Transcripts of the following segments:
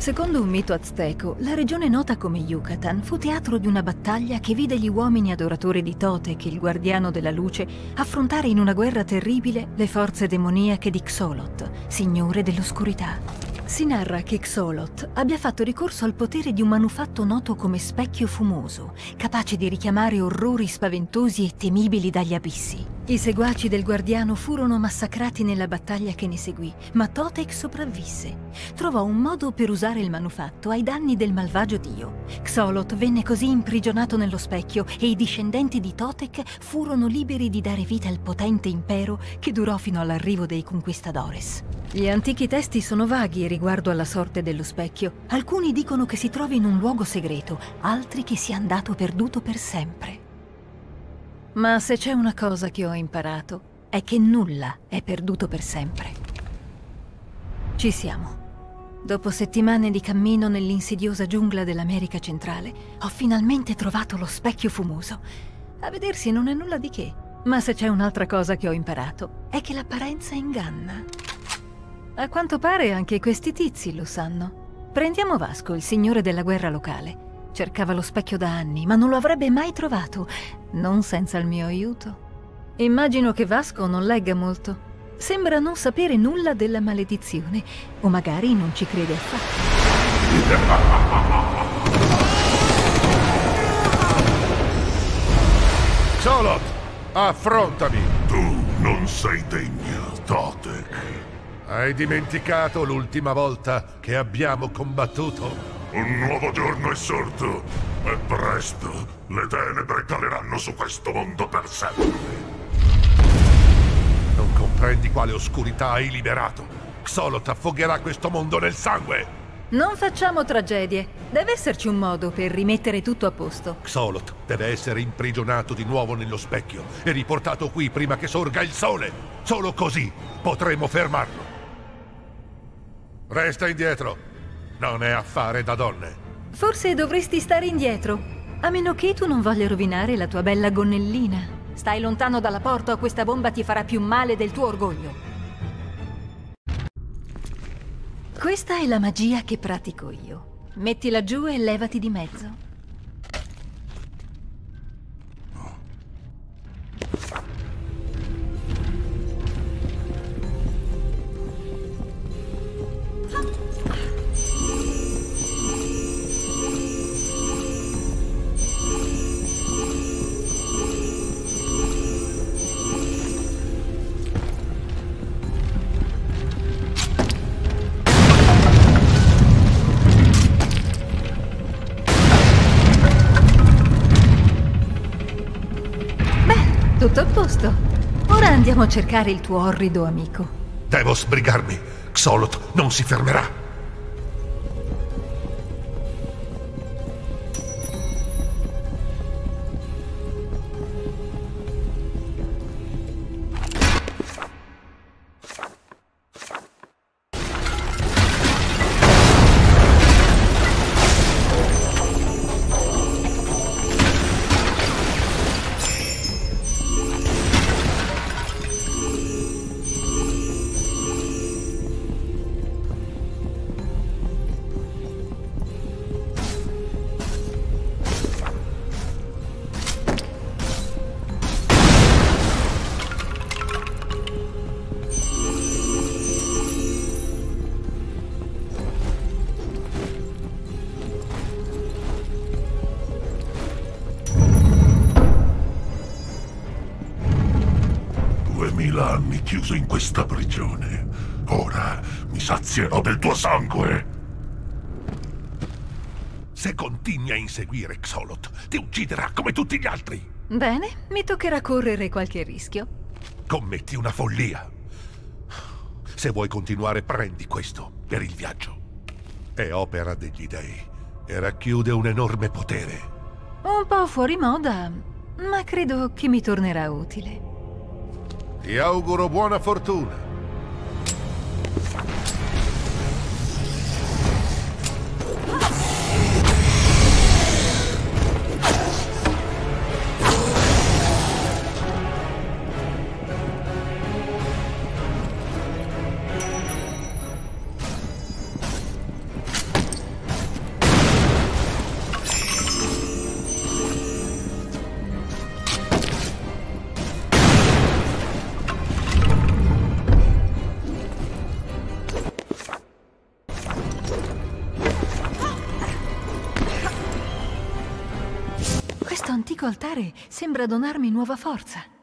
Secondo un mito azteco, la regione nota come Yucatan fu teatro di una battaglia che vide gli uomini adoratori di Totec, il guardiano della luce, affrontare in una guerra terribile le forze demoniache di Xolot, signore dell'oscurità. Si narra che Xolot abbia fatto ricorso al potere di un manufatto noto come specchio fumoso, capace di richiamare orrori spaventosi e temibili dagli abissi. I seguaci del guardiano furono massacrati nella battaglia che ne seguì, ma Totec sopravvisse. Trovò un modo per usare il manufatto ai danni del malvagio dio. Xolot venne così imprigionato nello specchio e i discendenti di Totec furono liberi di dare vita al potente impero che durò fino all'arrivo dei conquistadores. Gli antichi testi sono vaghi riguardo alla sorte dello specchio. Alcuni dicono che si trovi in un luogo segreto, altri che sia andato perduto per sempre. Ma se c'è una cosa che ho imparato, è che nulla è perduto per sempre. Ci siamo. Dopo settimane di cammino nell'insidiosa giungla dell'America centrale, ho finalmente trovato lo specchio fumoso. A vedersi non è nulla di che, ma se c'è un'altra cosa che ho imparato, è che l'apparenza inganna. A quanto pare anche questi tizi lo sanno. Prendiamo Vasco, il signore della guerra locale. Cercava lo specchio da anni, ma non lo avrebbe mai trovato, non senza il mio aiuto. Immagino che Vasco non legga molto. Sembra non sapere nulla della maledizione, o magari non ci crede affatto. Solot, affrontami! Tu non sei degno, Totek. Hai dimenticato l'ultima volta che abbiamo combattuto? Un nuovo giorno è sorto e presto le tenebre caleranno su questo mondo per sempre. Non comprendi quale oscurità hai liberato. Xolot affogherà questo mondo nel sangue. Non facciamo tragedie. Deve esserci un modo per rimettere tutto a posto. Xolot deve essere imprigionato di nuovo nello specchio e riportato qui prima che sorga il sole. Solo così potremo fermarlo. Resta indietro. Non è affare da donne. Forse dovresti stare indietro. A meno che tu non voglia rovinare la tua bella gonnellina. Stai lontano dalla porta o questa bomba ti farà più male del tuo orgoglio. Questa è la magia che pratico io. Mettila giù e levati di mezzo. Andiamo a cercare il tuo orrido amico. Devo sbrigarmi. Xolot non si fermerà. Duemila anni chiuso in questa prigione. Ora mi sazierò del tuo sangue. Se continui a inseguire Xolot, ti ucciderà come tutti gli altri. Bene, mi toccherà correre qualche rischio. Commetti una follia. Se vuoi continuare, prendi questo per il viaggio. È opera degli dei e racchiude un enorme potere. Un po' fuori moda, ma credo che mi tornerà utile. Ti auguro buona fortuna. Questo antico altare sembra donarmi nuova forza.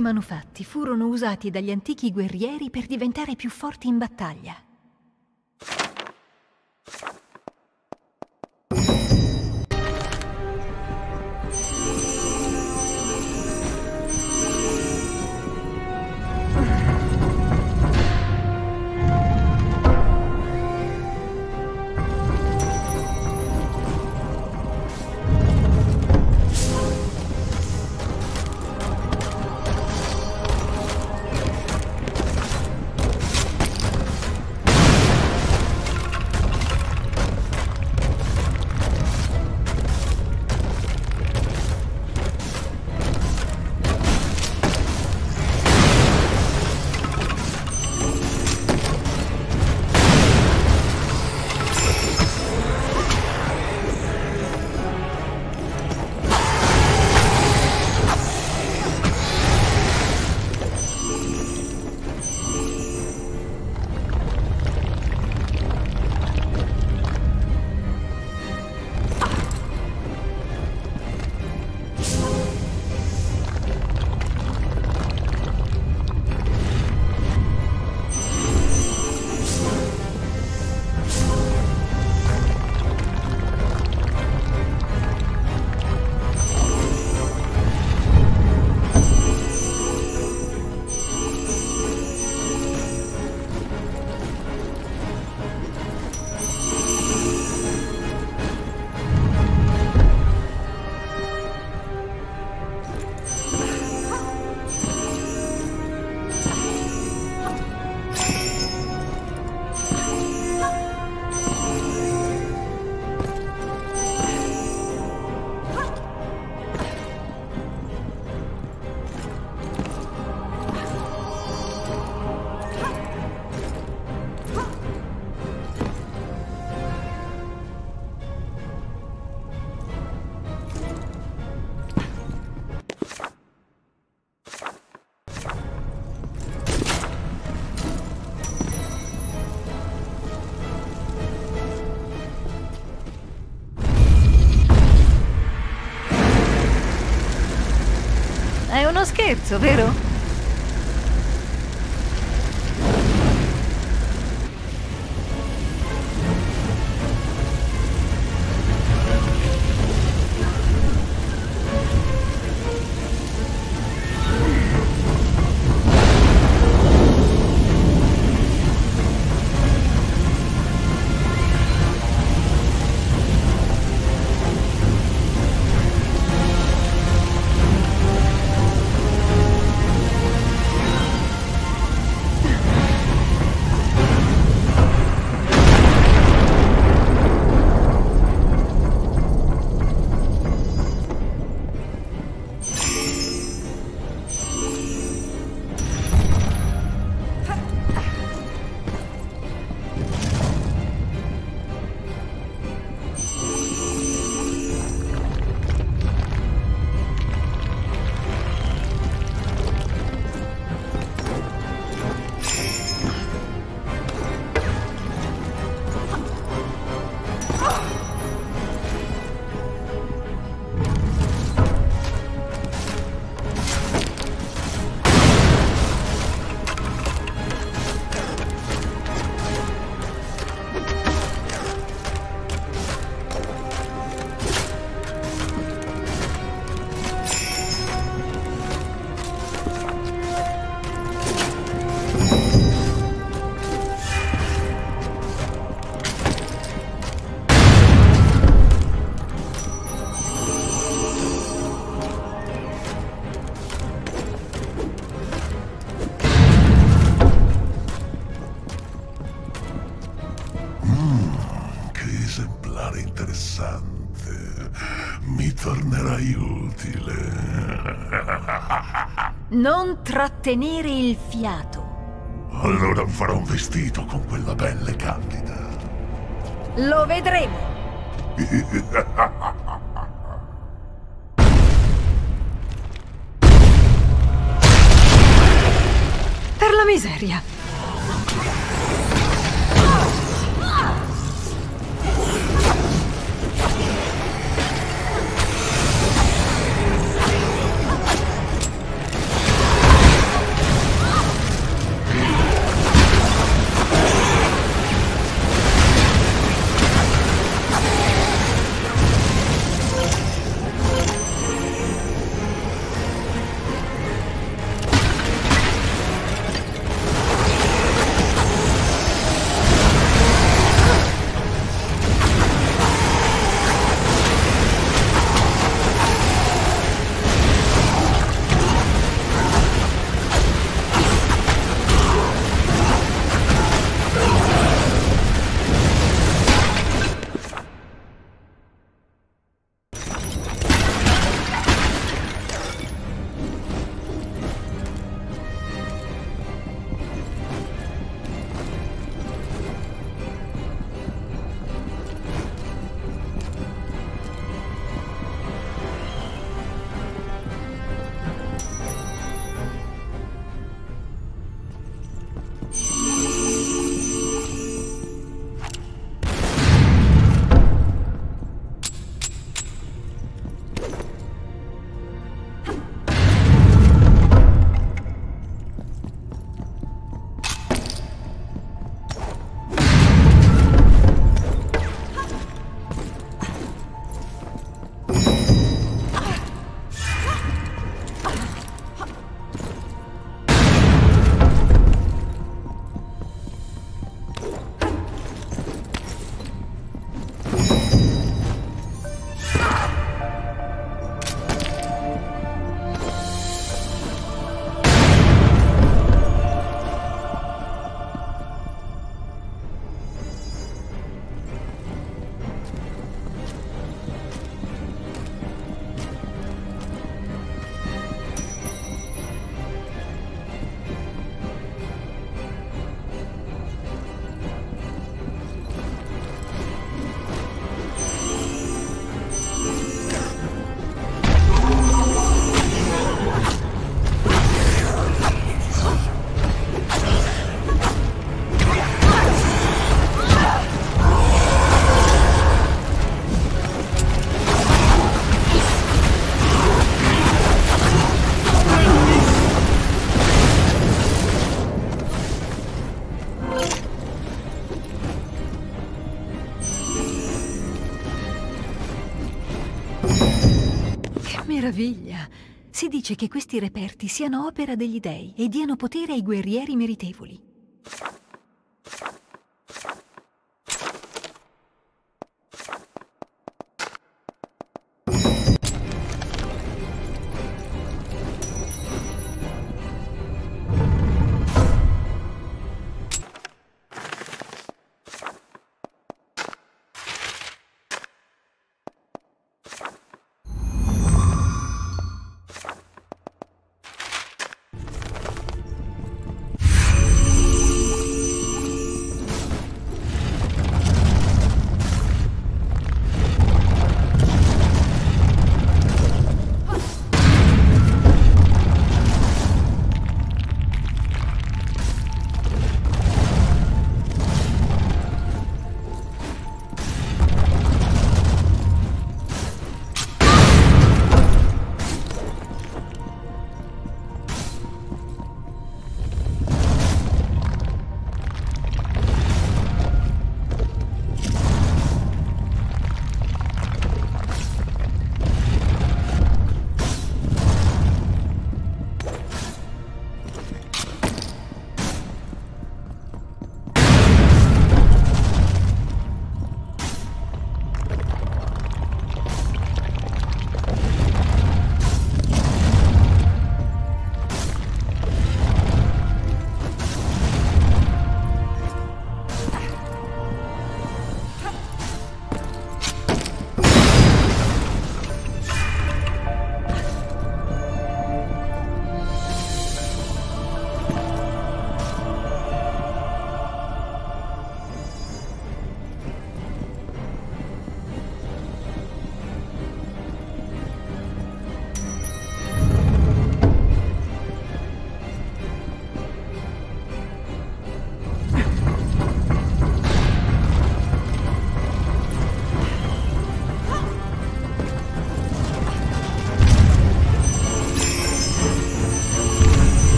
Questi manufatti furono usati dagli antichi guerrieri per diventare più forti in battaglia. Scherzo, vero? Trattenere il fiato. Allora farò un vestito con quella pelle candida. Lo vedremo. per la miseria. Meraviglia! Si dice che questi reperti siano opera degli dei e diano potere ai guerrieri meritevoli.